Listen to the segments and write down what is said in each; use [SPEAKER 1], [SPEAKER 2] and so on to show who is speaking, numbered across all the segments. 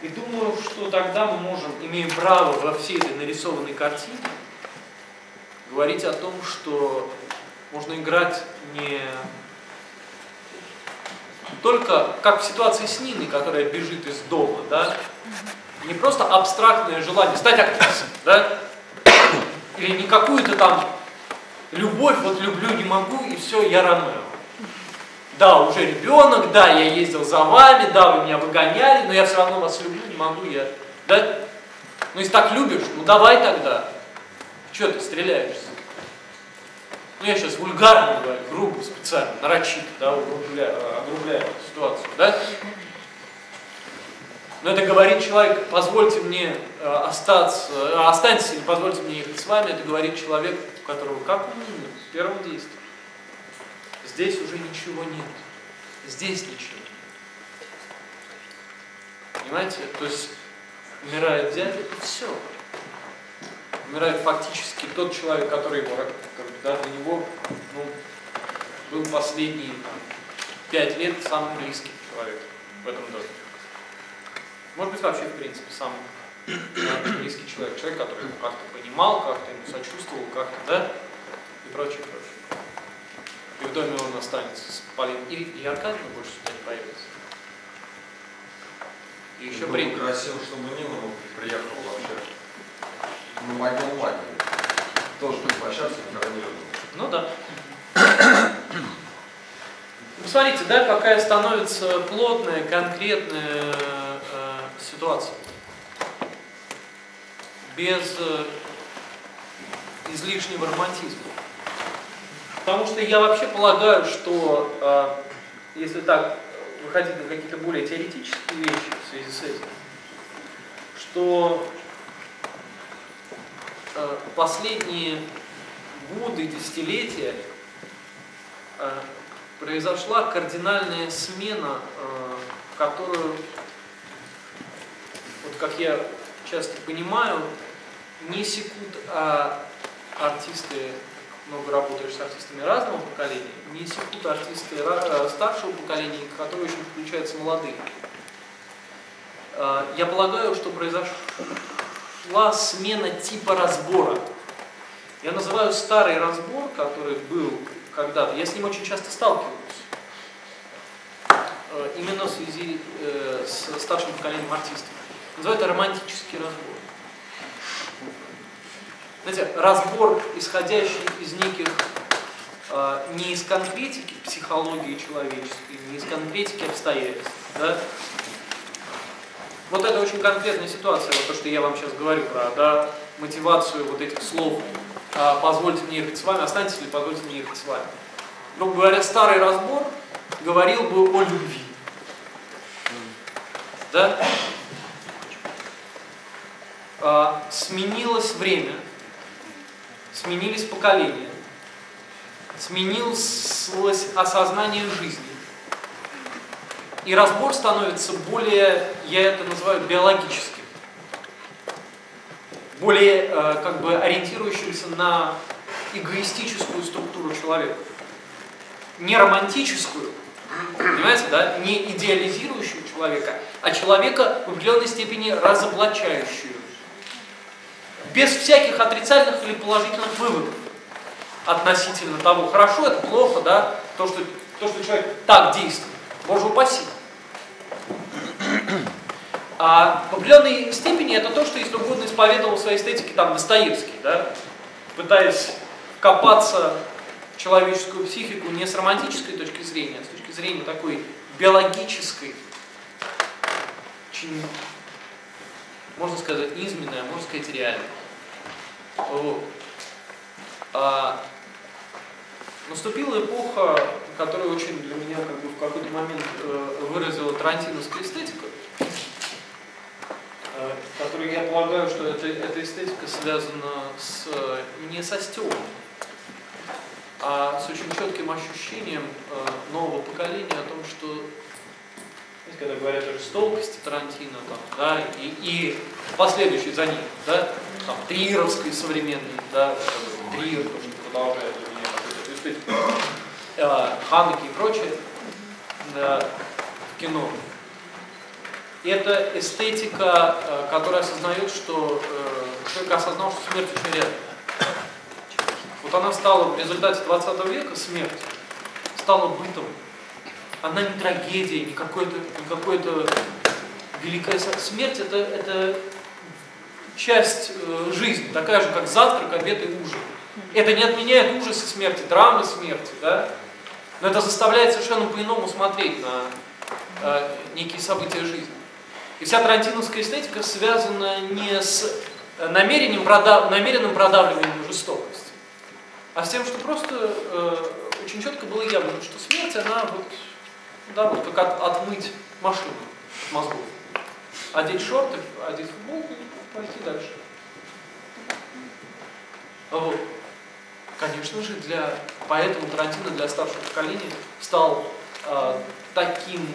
[SPEAKER 1] И думаю, что тогда мы можем, имеем право во всей этой нарисованной картине, говорить о том, что можно играть не только как в ситуации с Ниной, которая бежит из дома, да, не просто абстрактное желание стать актрисой, да, или не какую-то там любовь, вот люблю, не могу, и все, я Ромео. Да, уже ребенок, да, я ездил за вами, да, вы меня выгоняли, но я все равно вас люблю, не могу я. Да? Ну, если так любишь, ну давай тогда. Чего ты стреляешься? Ну, я сейчас вульгарно говорю, грубо, специально, нарочито, да, огрубляю, огрубляю ситуацию, да? Но это говорит человек, позвольте мне э, остаться, э, останьтесь или позвольте мне ехать с вами, это говорит человек, у которого как у Нины, с первого действия. Здесь уже ничего нет. Здесь ничего нет. Понимаете? То есть умирает дядя, и все. Умирает фактически тот человек, который его, да, для него ну, был последние пять лет самым близким человеком в этом доме. Может быть, вообще, в принципе, самый близкий человек. Человек, который как-то понимал, как-то ему сочувствовал, как-то, да, и прочее, прочее. И в доме он останется с Полиной. И, и Аркадьевна больше сюда не появится. И еще
[SPEAKER 2] Было
[SPEAKER 1] при...
[SPEAKER 2] красиво, чтобы Нина приехал вообще на могилу матери. Тоже не пообщаться, не
[SPEAKER 1] Ну да. Посмотрите, да, какая становится плотная, конкретная э, ситуация. Без э, излишнего романтизма. Потому что я вообще полагаю, что э, если так выходить на какие-то более теоретические вещи в связи с этим, что э, последние годы, десятилетия э, произошла кардинальная смена, э, которую, вот как я часто понимаю, не секут а артисты, много работаешь с артистами разного поколения, не секут артисты э, старшего поколения, которые очень включаются молодые. Э, Я полагаю, что произошла смена типа разбора. Я называю старый разбор, который был когда-то, я с ним очень часто сталкиваюсь, э, именно в связи э, с старшим поколением артистов. Называю это романтический разбор. Знаете, разбор, исходящий из неких, э, не из конкретики психологии человеческой, не из конкретики обстоятельств, да? Вот это очень конкретная ситуация, вот то, что я вам сейчас говорю про да, мотивацию вот этих слов а, «позвольте мне ехать с вами», «останьтесь или позвольте мне ехать с вами». Грубо говоря, старый разбор говорил бы о любви. Да? А, сменилось время, сменились поколения, сменилось осознание жизни. И разбор становится более, я это называю, биологическим. Более э, как бы ориентирующимся на эгоистическую структуру человека. Не романтическую, понимаете, да, не идеализирующую человека, а человека в определенной степени разоблачающую. Без всяких отрицательных или положительных выводов относительно того, хорошо это плохо, да, то, что, то, что человек так действует. Боже упаси. А в определенной степени это то, что, если угодно, исповедовал в своей эстетике там Достоевский, да, пытаясь копаться в человеческую психику не с романтической точки зрения, а с точки зрения такой биологической, очень, можно сказать, низменной, а можно сказать, реальной. А, наступила эпоха, которая очень для меня как бы в какой-то момент э, выразила тарантиновская эстетика, э, которую я полагаю, что это, эта эстетика связана с, э, не со стилем, а с очень четким ощущением нового поколения о том, что знаете, когда говорят о жестокости Тарантино, там, да, и, и последующий за ним, да, там, триеровской современной, да, бы, триер тоже продолжает для меня какую-то эстетику, э, Ханеки и прочее, да, в кино. это эстетика, э, которая осознает, что э, человек осознал, что смерть очень рядом. Вот она стала в результате 20 века, смерть, стала бытом. Она не трагедия, не какой-то не какой-то великая смерть, это, это часть э, жизни, такая же, как завтрак, обед и ужин. Это не отменяет ужасы смерти, драмы смерти, да? но это заставляет совершенно по-иному смотреть на э, некие события жизни. И вся тарантиновская эстетика связана не с э, намерением продав... намеренным продавливанием жестокости, а с тем, что просто э, очень четко было явно, что смерть, она вот, да, вот как от, отмыть машину от мозгов. Одеть шорты, одеть футболку и пойти дальше. Вот. Конечно же, для, поэтому Тарантино для старшего поколения стал э, таким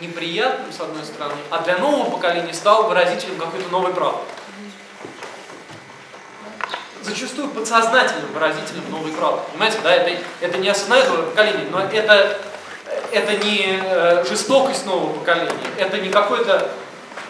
[SPEAKER 1] неприятным, с одной стороны, а для нового поколения стал выразителем какой-то новой правды. Зачастую подсознательным выразителем новой правды. Понимаете, да, это, это не осознает новое поколение, но это, это не э, жестокость нового поколения, это не какой-то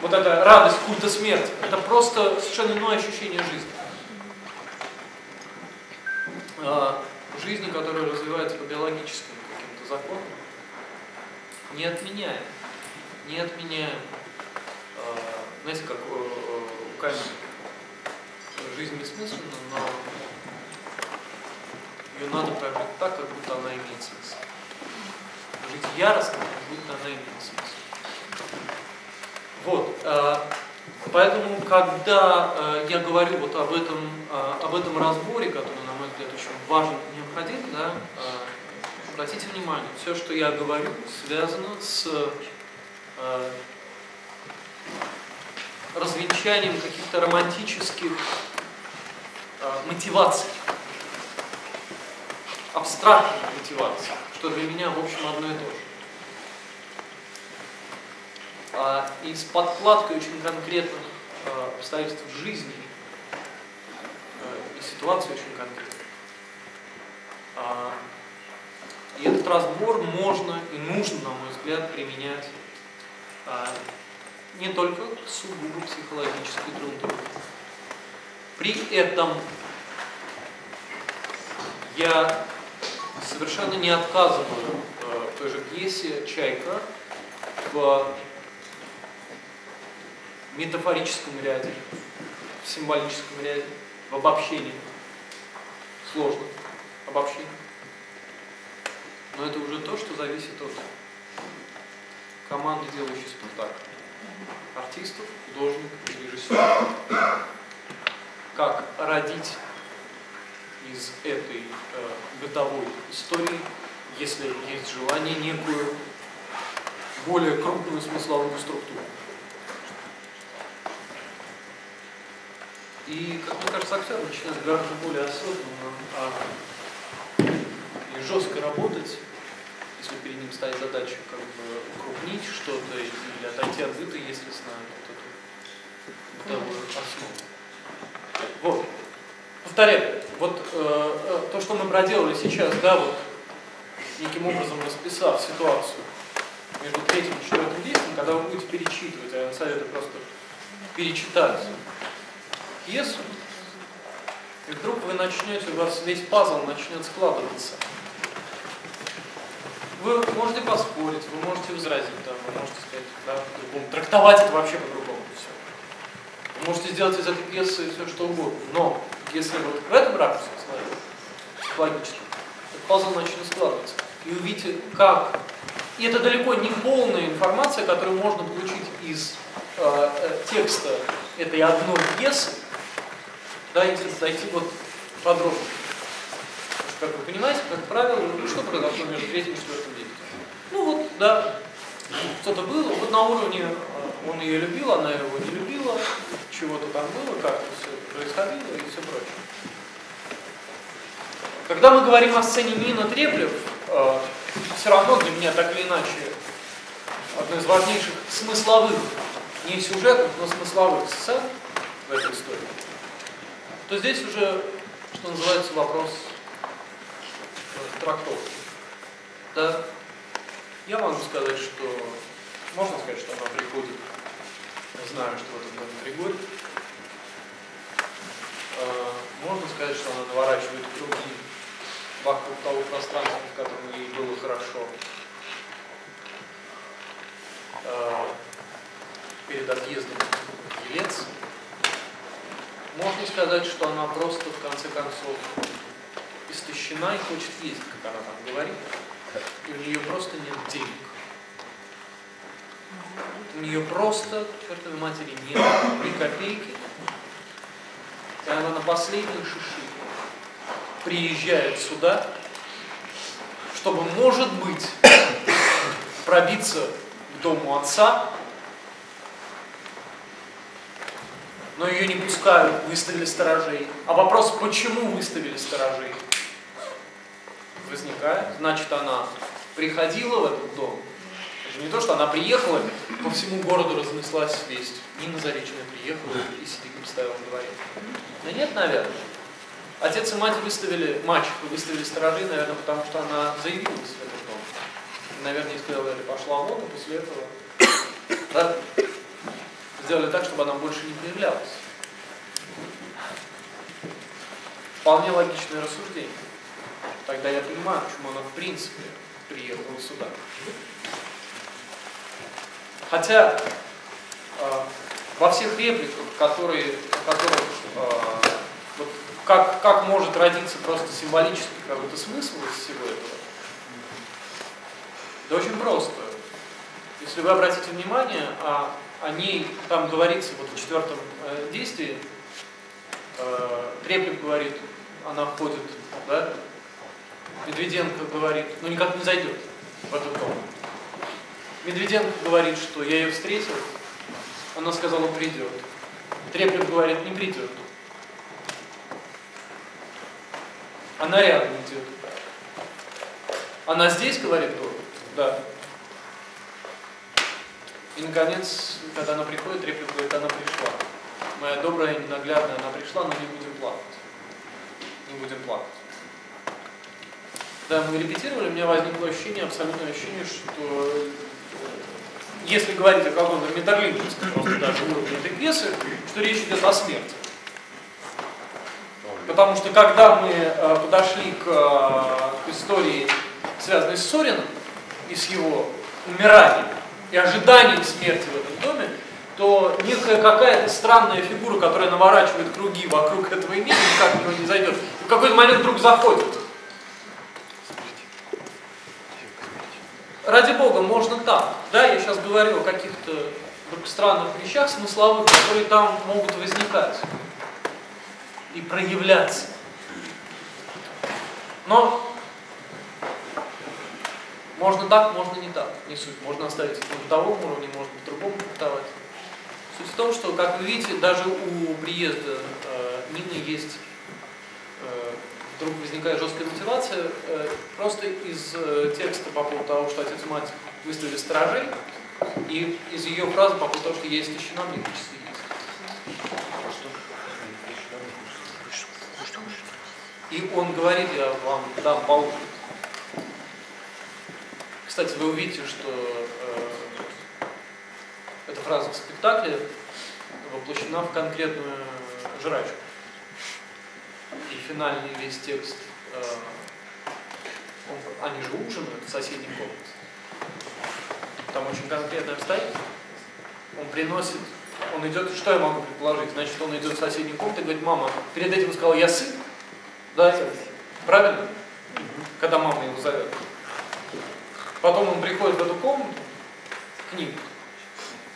[SPEAKER 1] вот эта радость культа смерти, это просто совершенно иное ощущение жизни. А, жизни, которая развивается по биологическим каким-то законам, не отменяем, не отменяем, а, знаете, как у, у камня, жизнь бессмысленна, но ее надо прожить так, как будто она имеет смысл. Жить яростно, будто она имеет смысл. Вот. А, поэтому, когда я говорю вот об этом, об этом разборе, который, на мой взгляд, очень важен и необходим, да, обратите внимание, все, что я говорю, связано с э, развенчанием каких-то романтических э, мотиваций, абстрактных мотиваций, что для меня, в общем, одно и то же. А, и с подкладкой очень конкретных э, обстоятельств жизни э, и ситуации очень конкретной. А, и этот разбор можно и нужно, на мой взгляд, применять а, не только к сугубо психологической ерунде. При этом я совершенно не отказываю э, в той же пьесе «Чайка» в метафорическом ряде, в символическом ряде, в обобщении, сложном обобщении. Но это уже то, что зависит от команды, делающей спектакль. Артистов, художников, режиссеров. Как родить из этой э, бытовой истории, если есть желание, некую более крупную смысловую структуру. И, как мне кажется, актер начинает гораздо более осознанно а, и жестко работать, если перед ним стоит задача как бы укрупнить что-то или отойти от быта, если знает вот эту бытовую основу. Вот. Повторяю, вот э, э, то, что мы проделали сейчас, да, вот неким образом расписав ситуацию между третьим и четвертым действием, когда вы будете перечитывать, а я советую просто перечитать пьесу, и вдруг вы начнете, у вас весь пазл начнет складываться. Вы можете поспорить, вы можете возразить, там, вы можете сказать, да, трактовать это вообще по-другому все. Вы можете сделать из этой пьесы все что угодно. Но если вот в этом ракурсе смотреть, психологически, этот пазл начнет складываться. И увидите, как... И это далеко не полная информация, которую можно получить из э, э, текста этой одной пьесы, да, если зайти вот подробно. Как вы понимаете, как правило, ну, что произошло между третьим и четвертым действием? Ну вот, да, что-то было, вот на уровне он ее любил, она его не любила, чего-то там было, как-то все происходило и все прочее. Когда мы говорим о сцене Нина Треплев, э, все равно для меня так или иначе одно из важнейших смысловых, не сюжетных, но смысловых сцен в этой истории, то здесь уже, что называется, вопрос трактовки. Да? Я могу сказать, что можно сказать, что она приходит, зная, что в этом доме Григорий. Э, можно сказать, что она наворачивает круги вокруг того пространства, в котором ей было хорошо. Э, перед отъездом в Елец. Можно сказать, что она просто, в конце концов, истощена и хочет есть, как она там говорит. И у нее просто нет денег. У нее просто, чертовой матери, нет ни копейки. И она на последней шиши приезжает сюда, чтобы, может быть, пробиться к дому отца, но ее не пускают, выставили сторожей. А вопрос, почему выставили сторожей, возникает. Значит, она приходила в этот дом. Это не то, что она приехала, по всему городу разнеслась весть. Нина Заречная приехала и сидит поставила на дворе. Да нет, наверное. Отец и мать выставили, мачеху выставили сторожей, наверное, потому что она заявилась в этот дом. Наверное, сказала, или пошла вон, и после этого да, сделали так, чтобы она больше не появлялась. Вполне логичное рассуждение. Тогда я понимаю, почему она в принципе приехала сюда. Хотя э, во всех репликах, которые, которых э, вот, как, как может родиться просто символический какой-то смысл из всего этого, да очень просто. Если вы обратите внимание, а, о ней там говорится вот в четвертом э, действии, э, Треплев говорит, она входит, да, Медведенко говорит, ну никак не зайдет в этот дом. Медведенко говорит, что я ее встретил, она сказала, придет. Треплев говорит, не придет. Она рядом идет. Она здесь, говорит Дор? Да. И, наконец, когда она приходит, Треплев говорит, она пришла. Моя добрая, ненаглядная, она пришла, но не будем плакать. Не будем плакать. Когда мы репетировали, у меня возникло ощущение, абсолютное ощущение, что если говорить о каком-то метарлинговском просто даже уровне этой пьесы, что речь идет о смерти. Потому что когда мы э, подошли к, э, к истории, связанной с Сорином и с его умиранием и ожиданием смерти в этом доме, то некая какая-то странная фигура, которая наворачивает круги вокруг этого имени, никак в него не зайдет, в какой-то момент вдруг заходит. Ради Бога, можно так. Да, я сейчас говорю о каких-то странных вещах смысловых, которые там могут возникать и проявляться. Но можно так, можно не так, не суть. Можно оставить на бытовом уровне, можно по-другому трактовать. Суть в том, что, как вы видите, даже у приезда э, Нины есть э, вдруг возникает жесткая мотивация, э, просто из э, текста по поводу того, что отец и мать выставили стражей, и из ее фразы по поводу того, что есть мне хочется есть. И он говорит, я вам дам поужинать. Кстати, вы увидите, что э, эта фраза в спектакле воплощена в конкретную жрачку и финальный весь текст, э, он, они же ужинают в соседней комнате. Там очень конкретное обстоятельство. Он приносит, он идет, что я могу предположить? Значит, он идет в соседнюю комнату и говорит, мама, перед этим сказал, я сыт. Да, правильно? Когда мама его зовет. Потом он приходит в эту комнату, к ним,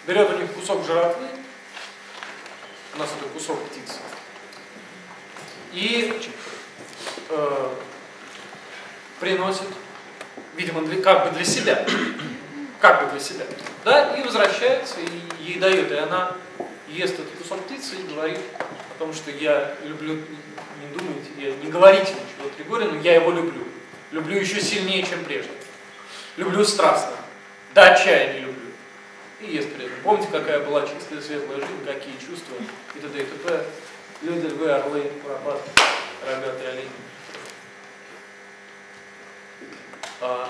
[SPEAKER 1] берет у них кусок жратвы, у нас это кусок птицы, и э, приносит, видимо, для, как бы для себя, как бы для себя, да, и возвращается, и ей дает, и она ест этот кусок птицы и говорит о том, что я люблю, не думайте, я, не говорите ничего Тригорину, я его люблю. Люблю еще сильнее, чем прежде. Люблю страстно. До отчаяния люблю. И ест при этом. Помните, какая была чистая, светлая жизнь, какие чувства и т.д. и т.п. Люди, львы, орлы, куропатки, рогатые олени. А,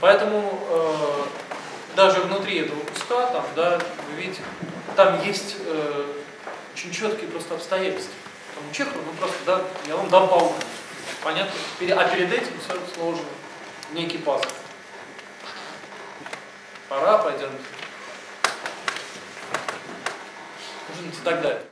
[SPEAKER 1] Поэтому э, даже внутри этого куска, там, да, вы видите, там есть э, очень четкие просто обстоятельства. Там у ну просто, да, я вам дам паузу. Понятно? А перед этим все сложно. Некий пазл. Пора, пойдем. И так далее.